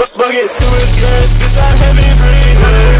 Let's bug it. To his grace, bitch, I'm heavy breathing.